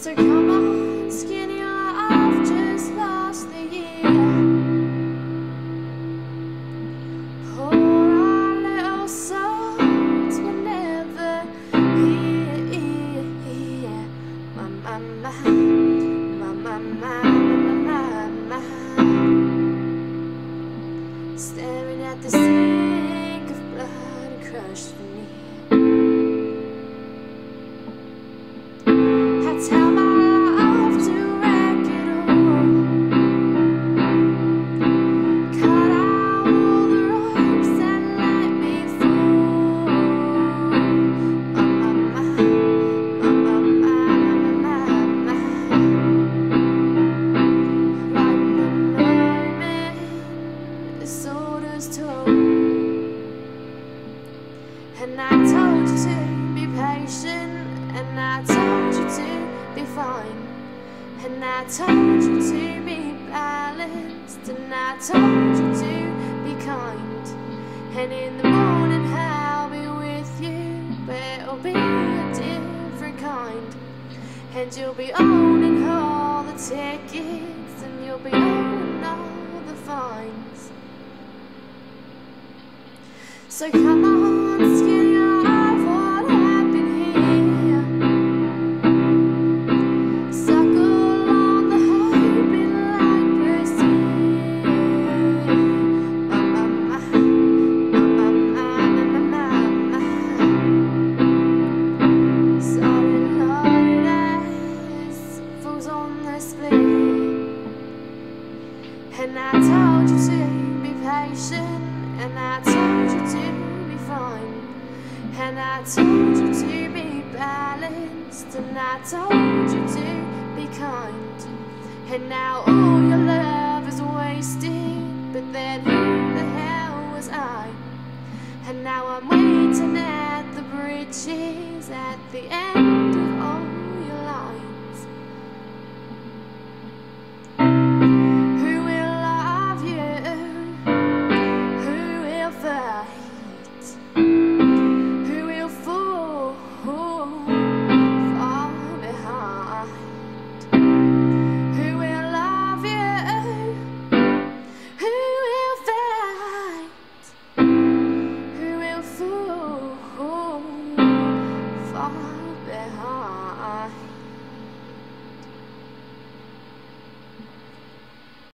So come on, skinny, I've just lost the year. Poor our little souls were never here. here. My, my, my, my, my, my, my, my, my. Staring at the sink of blood crushed beneath. And I told you to be balanced, and I told you to be kind. And in the morning I'll be with you, but it'll be a different kind. And you'll be owning all the tickets, and you'll be owning all the fines. So come on, And I told you to be patient, and I told you to be fine, and I told you to be balanced, and I told you to be kind. And now all your love is wasted, but then who the hell was I? And now I'm waiting at the bridges at the end. far behind.